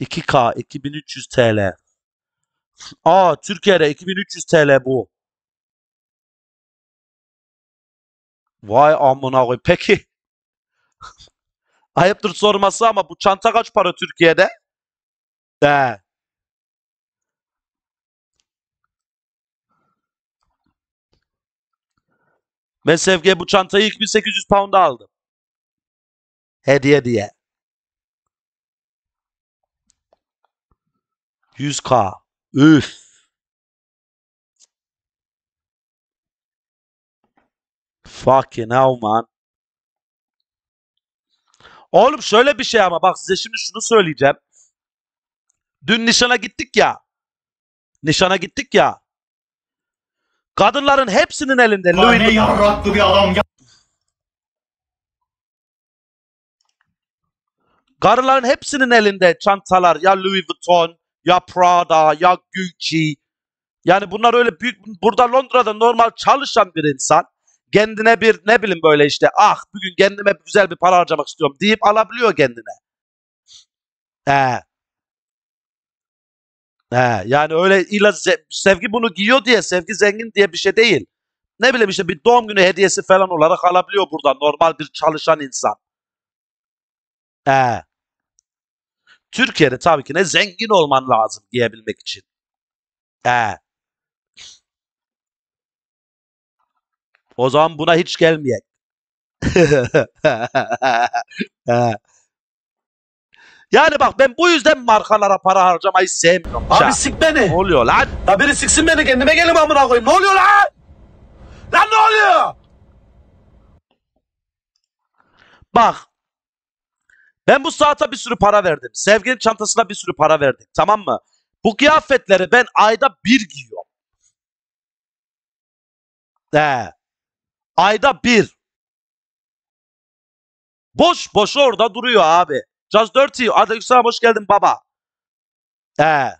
2K 2300 TL. Aa Türkiye'de 2300 TL bu. Vay amına koy. Peki. Ayıptır sorması ama bu çanta kaç para Türkiye'de? De. Ben Sevgi'ye bu çantayı 2800 pound'a aldım. Hediye diye. 100k. Üf. Fucking hell man. Oğlum şöyle bir şey ama bak size şimdi şunu söyleyeceğim. Dün nişana gittik ya. Nişana gittik ya. Kadınların hepsinin elinde Lan ne yarraklı bir adam ya. Karıların hepsinin elinde çantalar ya Louis Vuitton ya Prada ya Gucci. Yani bunlar öyle büyük burada Londra'da normal çalışan bir insan kendine bir ne bileyim böyle işte ah bugün kendime güzel bir para harcamak istiyorum deyip alabiliyor kendine. He. He, yani öyle illa sevgi bunu giyiyor diye sevgi zengin diye bir şey değil. Ne bileyim işte bir doğum günü hediyesi falan olarak alabiliyor burada normal bir çalışan insan. He. Türkiye'de tabii ki ne zengin olman lazım giyebilmek için. He. O zaman buna hiç gelmeyek. Yani bak ben bu yüzden markalara para harcamayı sevmiyorum. Abi Abi sik beni. ne oluyor lan? Ya biri siksin beni kendime gelim amına koyayım. Ne oluyor lan? Lan ne oluyor? Bak. Ben bu saate bir sürü para verdim. Sevginin çantasına bir sürü para verdik. Tamam mı? Bu kıyafetleri ben ayda bir giyiyorum. He. Ayda bir. Boş boş orada duruyor abi. Just Dirty. Aleykümselam hoş geldin baba. He.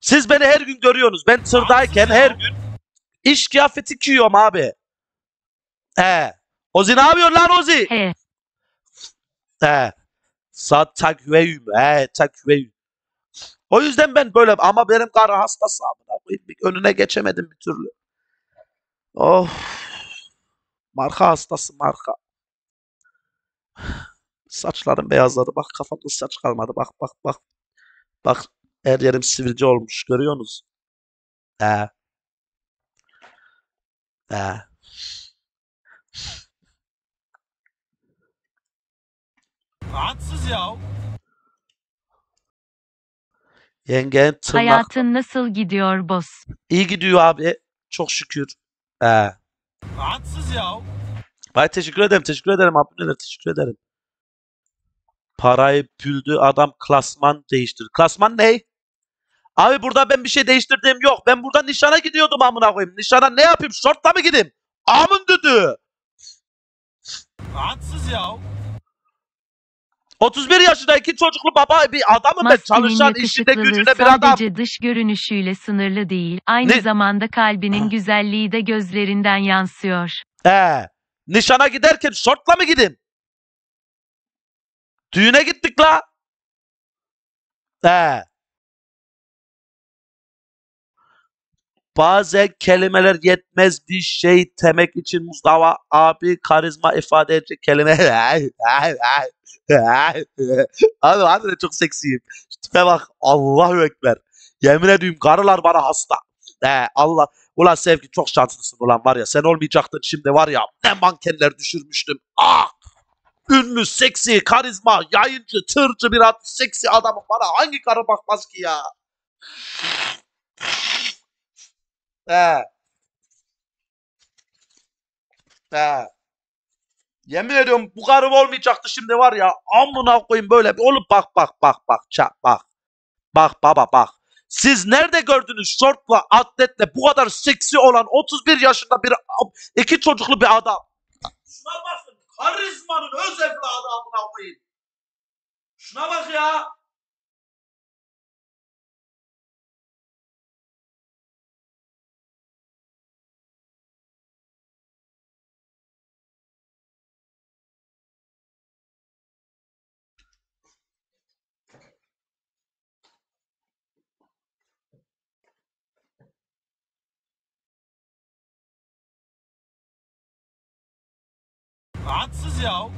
Siz beni her gün görüyorsunuz. Ben tırdayken her gün iş kıyafeti giyiyorum abi. He. Ozi ne yapıyorsun lan Ozi? He. He. Saat takviyüm. He takviyüm. O yüzden ben böyle ama benim karı hastası amına koyayım. Önüne geçemedim bir türlü. Oh. Marka hastası marka. Saçlarım beyazladı. Bak kafamda saç kalmadı. Bak bak bak. Bak her yerim sivilce olmuş. Görüyorsunuz. He. He. Rahatsız ya. Yengen tırnak. Hayatın nasıl gidiyor boss? İyi gidiyor abi. Çok şükür. He. Rahatsız ya. Vay teşekkür ederim. Teşekkür ederim abiler. Teşekkür ederim. Parayı büldü adam klasman değiştir. Klasman ne? Abi burada ben bir şey değiştirdiğim yok. Ben burada nişana gidiyordum amına koyayım. Nişana ne yapayım? Şortla mı gideyim? Amın düdüğü. Rahatsız ya. 31 yaşında iki çocuklu baba bir adamım ben. Çalışan işinde gücüne bir adam. sadece dış görünüşüyle sınırlı değil, aynı Ne? zamanda kalbinin güzelliği de gözlerinden yansıyor. He. Nişana giderken şortla mı gideyim? Düğüne gittik la. He. Bazen kelimeler yetmez bir şey demek için Mustafa abi karizma ifade edecek kelime. abi harbiden çok seksiyim. Tipe bak Allahu Ekber. Yemin ediyorum karılar bana hasta. He, Allah. Ulan Sevgi çok şanslısın ulan var ya. Sen olmayacaktın şimdi var ya. Ne mankenler düşürmüştüm. Ah! Ünlü, seksi, karizma, yayıncı, tırcı bir ad, seksi adamım bana hangi karı bakmaz ki ya? He. He. Yemin ediyorum bu karım olmayacaktı şimdi var ya. Amına koyayım böyle. bir- Oğlum bak bak bak bak çak bak. Bak baba bak. Siz nerede gördünüz şortla, atletle bu kadar seksi olan 31 yaşında bir iki çocuklu bir adam? Şuna bakın. Karizmanın öz evladı amına koyayım. Şuna bak ya. Rahatsız ya.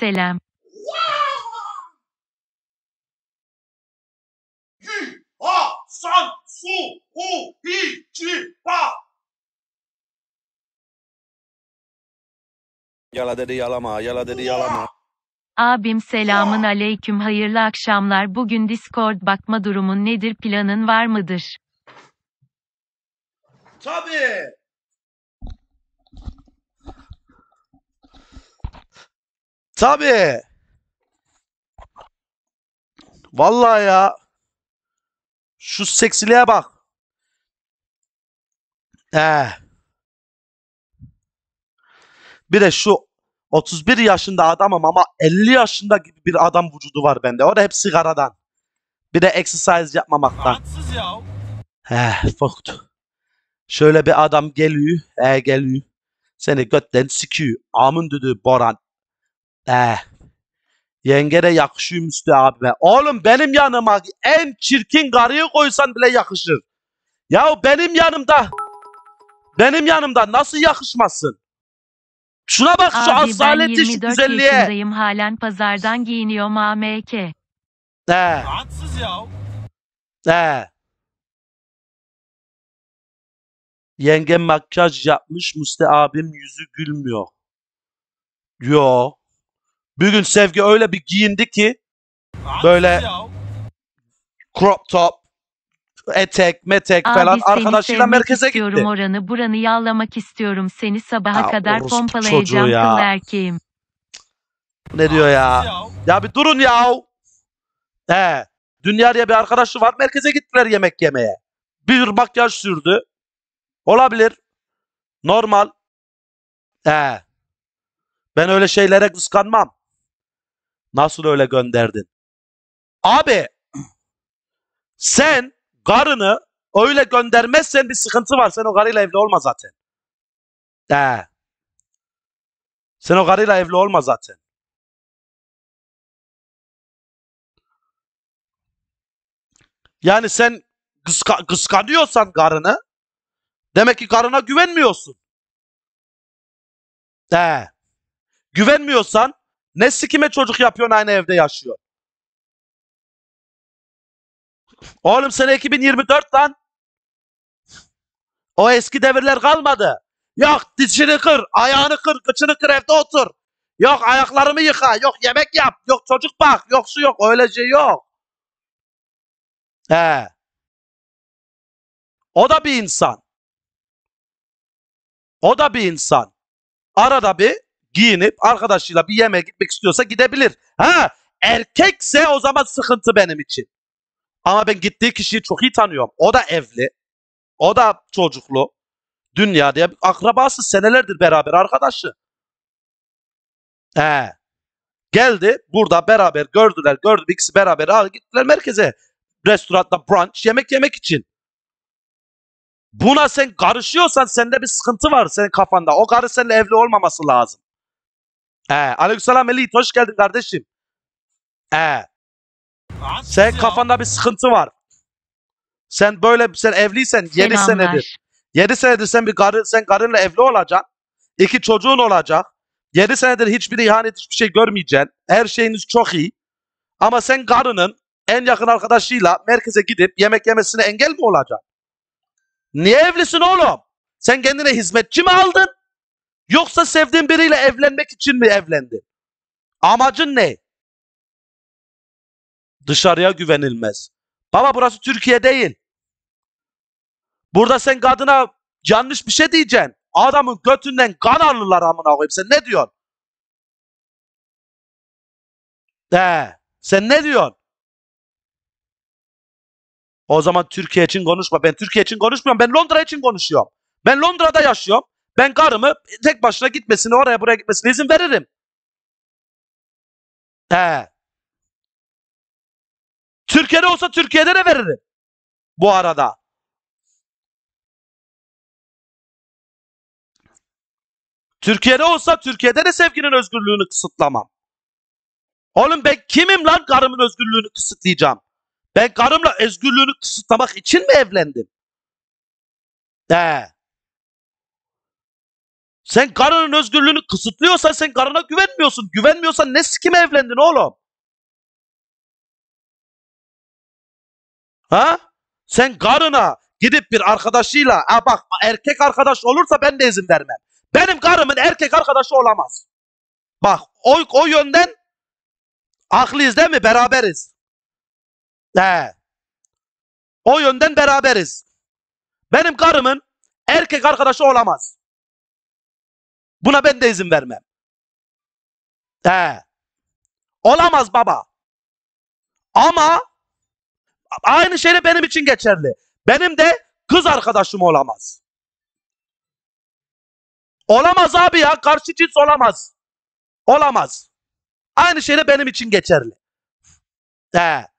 Selam. Ha, san, su, hu, hi, çi, pa. Yala dedi yalama, yala dedi yalama. Abim selamın aleyküm hayırlı akşamlar. Bugün Discord bakma durumun nedir planın var mıdır? Tabii. Tabii. Vallahi ya. Şu seksiliğe bak. Ee. Bir de şu 31 yaşında adamım ama 50 yaşında gibi bir adam vücudu var bende. O da hep sigaradan. Bir de exercise yapmamaktan. Rahatsız ya. He, fucked. Şöyle bir adam geliyor, he geliyor. Seni götten sikiyor. Amın düdüğü Boran. He. Yenge de yakışıyor Müslü abime. Oğlum benim yanıma en çirkin karıyı koysan bile yakışır. Ya benim yanımda, benim yanımda nasıl yakışmasın? Şuna bak şu Abi ben asaleti, şu 24 güzelliğe. yaşındayım halen pazardan giyiniyorum AMK. He, Rahatsız ya. he. Yengem makyaj yapmış, Musti abim yüzü gülmüyor. Yo. Bugün Sevgi öyle bir giyindi ki Böyle- crop top, etek, metek Abi falan seni arkadaşıyla sevmek merkeze istiyorum gitti. oranı buranı yağlamak istiyorum seni sabaha Ya kadar orospu çocuğu pompalayacağım ya. kıllı erkeğim. Ne diyor ya. Ya bir durun ya. He. Dünya diye bir arkadaşı var. Merkeze gittiler yemek yemeye. Bir makyaj sürdü. Olabilir. Normal. He. Ben öyle şeylere kıskanmam. Nasıl öyle gönderdin? Abi sen karını öyle göndermezsen bir sıkıntı var. Sen o karıyla evli olma zaten. He. Sen o karıyla evli olma zaten. Yani sen kıska- kıskanıyorsan karını demek ki karına güvenmiyorsun. He. Güvenmiyorsan ne sikime çocuk yapıyorsun aynı evde yaşıyor. Oğlum sene 2024 lan. O eski devirler kalmadı. Yok dişini kır, ayağını kır, kıçını kır evde otur. Yok ayaklarımı yıka, yok yemek yap, yok çocuk bak, yok su yok, öyle şey yok. He. O da bir insan. O da bir insan. Arada bir giyinip arkadaşıyla bir yemeğe gitmek istiyorsa gidebilir. Ha, erkekse o zaman sıkıntı benim için. Ama ben gittiği kişiyi çok iyi tanıyorum. O da evli. O da çocuklu. Dünya diye akrabası senelerdir beraber arkadaşı. He. Geldi burada beraber gördüler gördü ikisi beraber al gittiler merkeze. Restoranda brunch yemek yemek için. Buna sen karışıyorsan sende bir sıkıntı var senin kafanda. O karı seninle evli olmaması lazım. He. Aleykümselam Elit hoş geldin kardeşim. Rahatsız Sen kafanda bir sıkıntı var. Sen böyle sen evliysen 7 senedir. Selamlar. 7 senedir sen bir karı sen karınla evli olacaksın. İki çocuğun olacak. 7 senedir hiçbir ihanet hiçbir şey görmeyeceksin. Her şeyiniz çok iyi. Ama sen karının en yakın arkadaşıyla merkeze gidip yemek yemesine engel mi olacaksın? Niye evlisin oğlum? Sen kendine hizmetçi mi aldın? Yoksa sevdiğin biriyle evlenmek için mi evlendin? Amacın ne? Dışarıya güvenilmez. Baba burası Türkiye değil. Burada sen kadına yanlış bir şey diyeceksin. Adamın götünden kan alırlar amına koyayım. Sen ne diyorsun? He, sen ne diyorsun? O zaman Türkiye için konuşma. Ben Türkiye için konuşmuyorum. Ben Londra için konuşuyorum. Ben Londra'da yaşıyorum. Ben karımı tek başına gitmesine, oraya buraya gitmesine izin veririm. He. Türkiye'de olsa Türkiye'de de veririm. Bu arada. Türkiye'de olsa Türkiye'de de sevginin özgürlüğünü kısıtlamam. Oğlum ben kimim lan karımın özgürlüğünü kısıtlayacağım? Ben karımla özgürlüğünü kısıtlamak için mi evlendim? He. Sen karının özgürlüğünü kısıtlıyorsan sen karına güvenmiyorsun. Güvenmiyorsan ne sikime evlendin oğlum? Ha? Sen karına gidip bir arkadaşıyla ha bak erkek arkadaş olursa ben de izin vermem. Benim karımın erkek arkadaşı olamaz. Bak o, o yönden haklıyız değil mi? Beraberiz. He. O yönden beraberiz. Benim karımın erkek arkadaşı olamaz. Buna ben de izin vermem. He. Olamaz baba. Ama aynı şey benim için geçerli. Benim de kız arkadaşım olamaz. Olamaz abi ya. Karşı cins olamaz. Olamaz. Aynı şey benim için geçerli. He.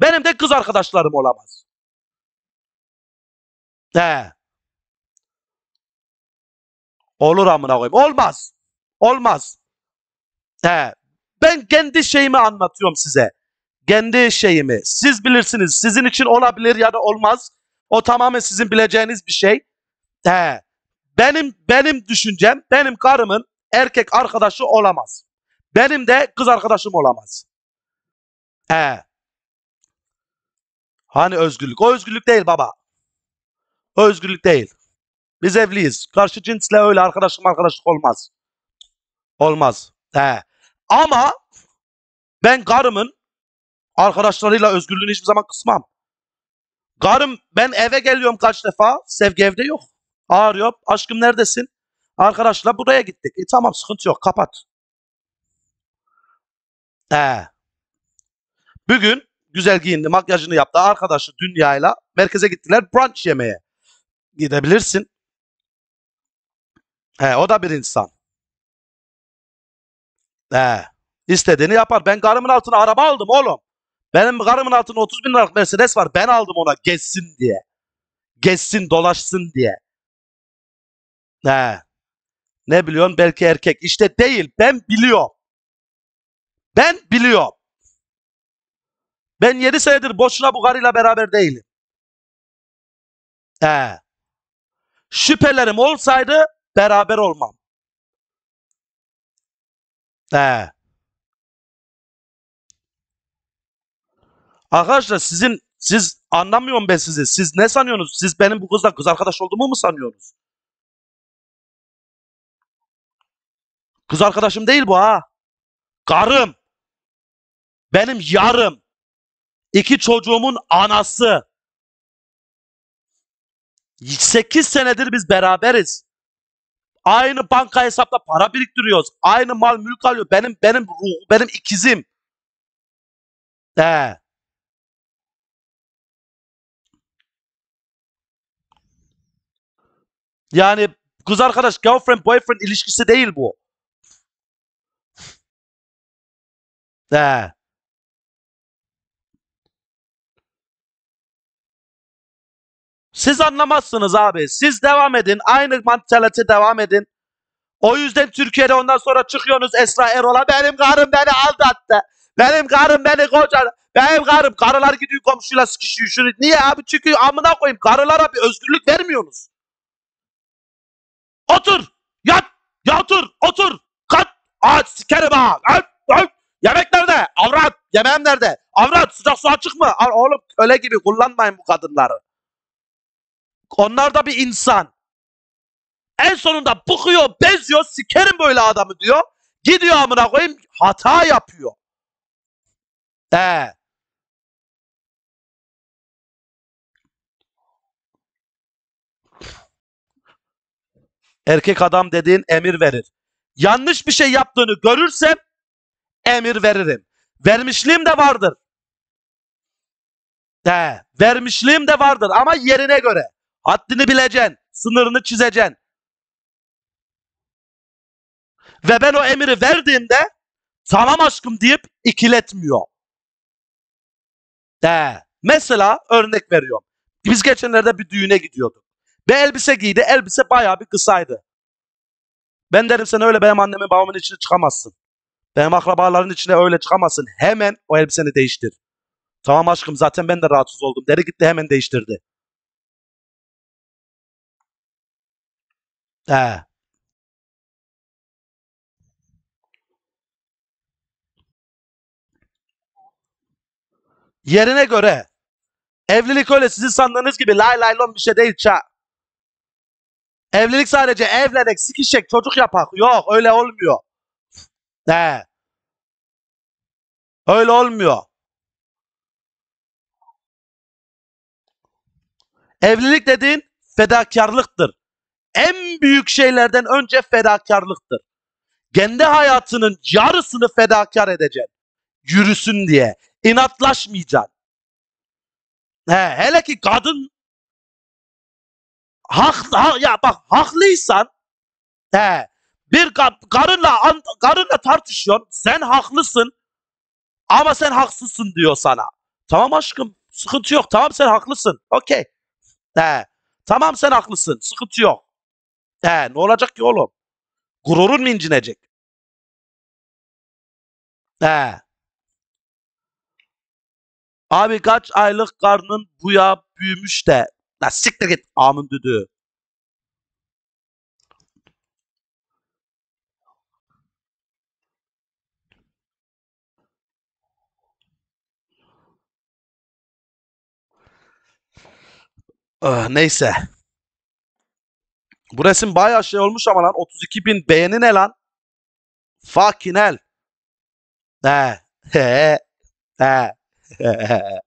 Benim de kız arkadaşlarım olamaz. He. Olur amına koyayım. Olmaz. Olmaz. He. Ben kendi şeyimi anlatıyorum size. Kendi şeyimi. Siz bilirsiniz. Sizin için olabilir ya da olmaz. O tamamen sizin bileceğiniz bir şey. He. Benim benim düşüncem benim karımın erkek arkadaşı olamaz. Benim de kız arkadaşım olamaz. He. Hani özgürlük? O özgürlük değil baba. O özgürlük değil. Biz evliyiz. Karşı cinsle öyle arkadaşlık arkadaşlık olmaz. Olmaz. He. Ama ben karımın arkadaşlarıyla özgürlüğünü hiçbir zaman kısmam. Karım ben eve geliyorum kaç defa. Sevgi evde yok. Ağrıyor. Aşkım neredesin? Arkadaşla buraya gittik. E tamam sıkıntı yok. Kapat. He. Bugün güzel giyindi, makyajını yaptı. Arkadaşı Dünya'yla merkeze gittiler brunch yemeye. Gidebilirsin. He, o da bir insan. He. İstediğini yapar. Ben karımın altına araba aldım oğlum. Benim karımın altına 30 bin liralık Mercedes var. Ben aldım ona gezsin diye. Gezsin, dolaşsın diye. He. Ne biliyorsun? Belki erkek. İşte değil. Ben biliyorum. Ben biliyorum. Ben 7 senedir boşuna bu karıyla beraber değilim. He. Şüphelerim olsaydı beraber olmam. He. Arkadaşlar sizin siz anlamıyorum ben sizi. Siz ne sanıyorsunuz? Siz benim bu kızla kız arkadaş olduğumu mu sanıyorsunuz? Kız arkadaşım değil bu ha. Karım. Benim yarım. İki çocuğumun anası. 8 senedir biz beraberiz. Aynı banka hesapta para biriktiriyoruz. Aynı mal mülk alıyor. Benim benim ruh, benim ikizim. He. Yani kız arkadaş girlfriend boyfriend ilişkisi değil bu. He. Siz anlamazsınız abi. Siz devam edin. Aynı mantalite devam edin. O yüzden Türkiye'de ondan sonra çıkıyorsunuz Esra Erol'a. Benim karım beni aldattı. Benim karım beni koca... Benim karım karılar gidiyor komşuyla sıkışıyor. Şunu. Niye abi? Çünkü amına koyayım. Karılara bir özgürlük vermiyorsunuz. Otur. Yat. Ya otur. Otur. Kalk. Aç sikerim ha. Öp. Yemek nerede? Avrat. Yemeğim nerede? Avrat sıcak su açık mı? Oğlum köle gibi kullanmayın bu kadınları. Onlar da bir insan. En sonunda bıkıyor, beziyor, sikerim böyle adamı diyor. Gidiyor amına koyayım hata yapıyor. Ee. Erkek adam dediğin emir verir. Yanlış bir şey yaptığını görürsem emir veririm. Vermişliğim de vardır. He, vermişliğim de vardır ama yerine göre. Haddini bileceksin. Sınırını çizeceksin. Ve ben o emiri verdiğimde tamam aşkım deyip ikiletmiyor. He. Mesela örnek veriyorum. Biz geçenlerde bir düğüne gidiyorduk. Bir elbise giydi. Elbise bayağı bir kısaydı. Ben dedim sen öyle benim annemin babamın içine çıkamazsın. Benim akrabaların içine öyle çıkamazsın. Hemen o elbiseni değiştir. Tamam aşkım zaten ben de rahatsız oldum. Dedi gitti hemen değiştirdi. He. Yerine göre. Evlilik öyle sizin sandığınız gibi lay lay lon bir şey değil ça. Evlilik sadece evlenek, sikişek, çocuk yapak. Yok öyle olmuyor. He. Öyle olmuyor. Evlilik dediğin fedakarlıktır. En büyük şeylerden önce fedakarlıktır. Kendi hayatının yarısını fedakar edeceksin. Yürüsün diye. İnatlaşmayacaksın. He, hele ki kadın haklı ha, ya bak haklıysan he, bir ka- karınla karınla tartışıyorsun. Sen haklısın ama sen haksızsın diyor sana. Tamam aşkım sıkıntı yok. Tamam sen haklısın. Okey. Tamam sen haklısın. Sıkıntı yok. He, ne olacak ki oğlum? Gururun mu incinecek? He. Abi kaç aylık karnın buya büyümüş de. La siktir git amın düdüğü. Ah, neyse. Bu resim bayağı şey olmuş ama lan 32 bin beğeni ne lan? Fucking hell. He. He. He.